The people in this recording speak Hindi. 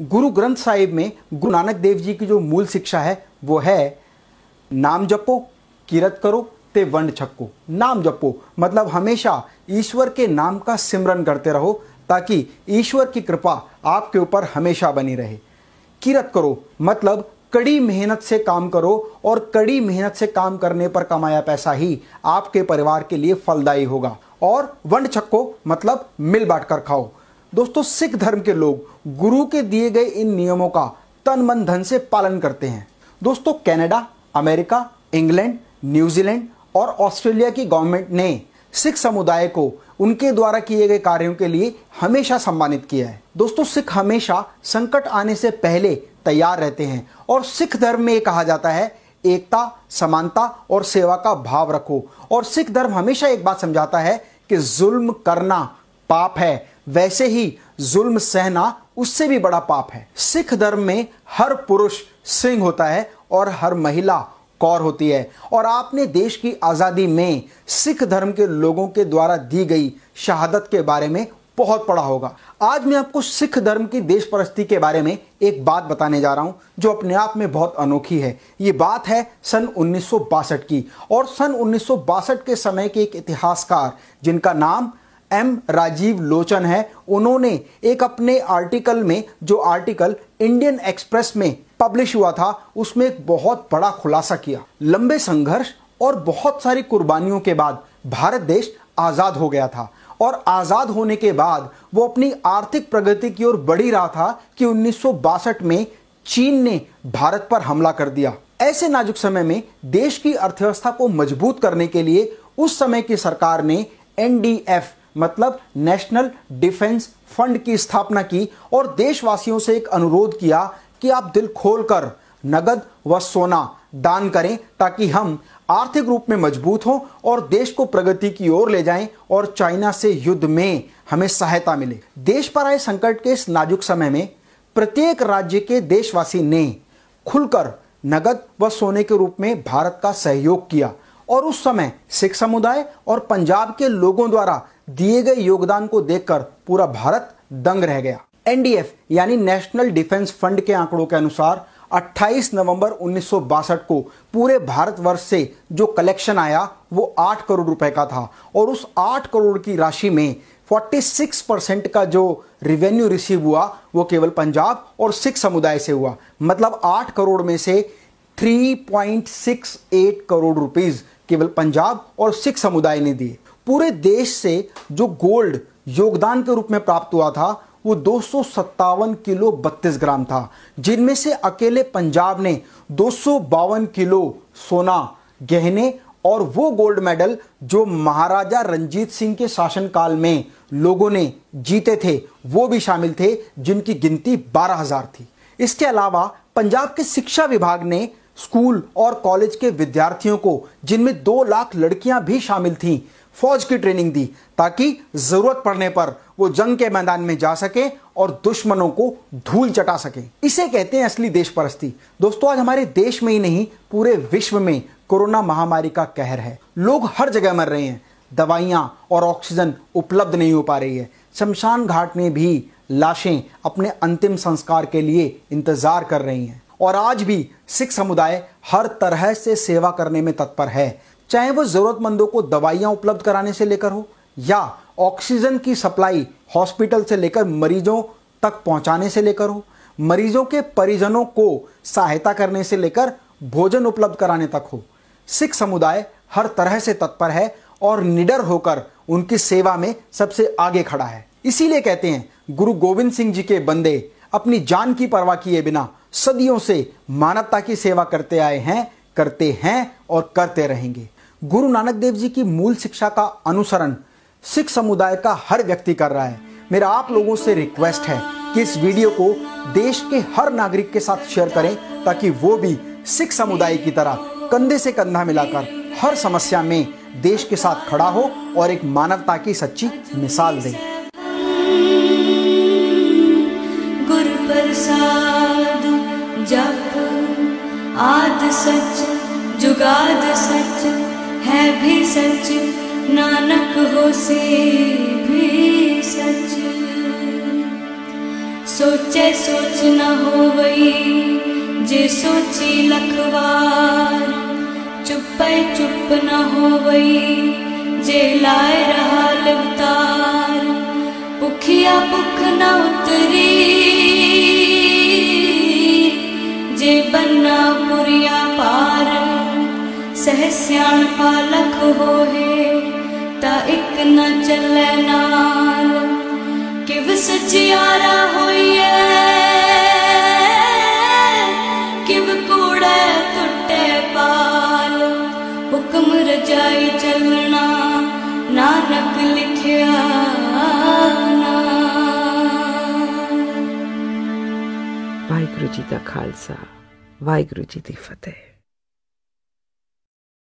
गुरु ग्रंथ साहिब में गुरु नानक देव जी की जो मूल शिक्षा है, वो है, नाम जपो, किरत करो, ते वंड छक्को नाम जपो मतलब हमेशा ईश्वर के नाम का सिमरन करते रहो, ताकि ईश्वर की कृपा आपके ऊपर हमेशा बनी रहे। किरत करो मतलब कड़ी मेहनत से काम करो, और कड़ी मेहनत से काम करने पर कमाया पैसा ही आपके परिवार के लिए फलदायी होगा। और वंड छक्को मतलब मिल बांट कर खाओ। दोस्तों, सिख धर्म के लोग गुरु के दिए गए इन नियमों का तन मन धन से पालन करते हैं। दोस्तों, Canada, America, England, New Zealand और ऑस्ट्रेलिया की गवर्नमेंट ने सिख समुदाय को उनके द्वारा किए गए कार्यों के लिए हमेशा सम्मानित किया है। दोस्तों, सिख हमेशा संकट आने से पहले तैयार रहते हैं और सिख धर्म में कहा जाता है, एकता, समानता और सेवा का भाव रखो। और सिख धर्म हमेशा एक बात समझाता है कि जुल्म करना पाप है। वैसे ही जुल्म सहना उससे भी बड़ा पाप है। सिख धर्म में हर पुरुष सिंह होता है और हर महिला कौर होती है। और आपने देश की आज़ादी में सिख धर्म के लोगों के द्वारा दी गई शहादत के बारे में बहुत पढ़ा होगा। आज मैं आपको सिख धर्म की देश परस्ती के बारे में एक बात बताने जा रहा हूँ, जो अपने आप में बहुत अनोखी है। ये बात है सन उन्नीस की। और सन उन्नीस सौ बासठ के समय के एक इतिहासकार, जिनका नाम एम राजीव लोचन है। उन्होंने एक अपने आर्टिकल में, जो आर्टिकल इंडियन एक्सप्रेस में पब्लिश हुआ था, उसमें एक बहुत बड़ा खुलासा किया। लंबे संघर्ष और बहुत सारी कुर्बानियों के बाद भारत देश आज़ाद हो गया था। और आज़ाद होने के बाद वो अपनी आर्थिक प्रगति की ओर बढ़ी रहा था कि उन्नीस सौ बासठ में चीन ने भारत पर हमला कर दिया। ऐसे नाजुक समय में देश की अर्थव्यवस्था को मज़बूत करने के लिए उस समय की सरकार ने एनडीएफ मतलब नेशनल डिफेंस फंड की स्थापना की और देशवासियों से एक अनुरोध किया कि आप दिल खोलकर नगद व सोना दान करें ताकि हम आर्थिक रूप में मज़बूत हों और देश को प्रगति की ओर ले जाएँ और चाइना से युद्ध में हमें सहायता मिले। देश पर आए संकट के इस नाजुक समय में प्रत्येक राज्य के देशवासी ने खुलकर नगद व सोने के रूप में भारत का सहयोग किया और उस समय सिख समुदाय और पंजाब के लोगों द्वारा दिए गए योगदान को देखकर पूरा भारत दंग रह गया। एनडीएफ, यानी नेशनल डिफेंस फंड के आंकड़ों के अनुसार 28 नवंबर उन्नीस सौ बासठ को पूरे भारतवर्ष से जो कलेक्शन आया, वो 8 करोड़ रुपए का था। और उस 8 करोड़ की राशि में 46 परसेंट का जो रिवेन्यू रिसीव हुआ, वो केवल पंजाब और सिख समुदाय से हुआ। मतलब 8 करोड़ में से 3.68 करोड़ रुपीस केवल पंजाब और सिख समुदाय ने दिए। पूरे देश से जो गोल्ड योगदान के रूप में प्राप्त हुआ था, वो दो सौ सत्तावन किलो 32 ग्राम था। जिनमें से अकेले पंजाब ने दो सौ बावन किलो सोना, गहने और वो गोल्ड मेडल जो महाराजा रंजीत सिंह के शासनकाल में लोगों ने जीते थे, वो भी शामिल थे, जिनकी गिनती 12000 थी। इसके अलावा पंजाब के शिक्षा विभाग ने स्कूल और कॉलेज के विद्यार्थियों को, जिनमें दो लाख लड़कियाँ भी शामिल थीं फौज की ट्रेनिंग दी ताकि ज़रूरत पड़ने पर वो जंग के मैदान में जा सके और दुश्मनों को धूल चटा सके। इसे कहते हैं असली देश परस्ती। दोस्तों, आज हमारे देश में ही नहीं, पूरे विश्व में कोरोना महामारी का कहर है। लोग हर जगह मर रहे हैं। दवाइयाँ और ऑक्सीजन उपलब्ध नहीं हो पा रही है। शमशान घाट में भी लाशें अपने अंतिम संस्कार के लिए इंतज़ार कर रही हैं। और आज भी सिख समुदाय हर तरह से सेवा करने में तत्पर है। चाहे वो जरूरतमंदों को दवाइयाँ उपलब्ध कराने से लेकर हो, या ऑक्सीजन की सप्लाई हॉस्पिटल से लेकर मरीजों तक पहुँचाने से लेकर हो, मरीजों के परिजनों को सहायता करने से लेकर भोजन उपलब्ध कराने तक हो। सिख समुदाय हर तरह से तत्पर है और निडर होकर उनकी सेवा में सबसे आगे खड़ा है। इसीलिए कहते हैं, गुरु गोविंद सिंह जी के बंदे अपनी जान की परवाह किए बिना सदियों से मानवता की सेवा करते आए हैं, करते हैं और करते रहेंगे। गुरु नानक देव जी की मूल शिक्षा का अनुसरण सिख समुदाय का हर व्यक्ति कर रहा है। मेरा आप लोगों से रिक्वेस्ट है कि इस वीडियो को देश के हर नागरिक के साथ शेयर करें ताकि वो भी सिख समुदाय की तरह कंधे से कंधा मिलाकर हर समस्या में देश के साथ खड़ा हो और एक मानवता की सच्ची मिसाल दे। गुरु प्रसाद, जप, आद सच, जुगाद सच। है भी सच नानक हो से भी सच सोचे सोच न होवई जे सोची लखवार चुपै चुप न होवई जे लाए रहा अवतार पुखिया पुख न उतरी जे बन्ना पुरिया पार ਸਹਿ ਸਿਆਣਪਾ ਲਖ ਹੋਏ, ਤਾਂ ਇੱਕ ਨਾ ਚੱਲੇ ਨਾਲ। ਕਿਵ ਸਚਿਆਰਾ ਹੋਈਏ ਕਿਵ ਕੂੜੇ ਟੁੱਟੇ ਪਾਲ। ਹੁਕਮ ਰਜਾਈ ਚੱਲਣਾ, ਨਾਨਕ ਲਿਖਿਆ ਵਾਹਿਗੁਰੂ ਜੀ ਦਾ ਖਾਲਸਾ, ਵਾਹਿਗੁਰੂ ਜੀ ਦੀ ਫਤਿਹ।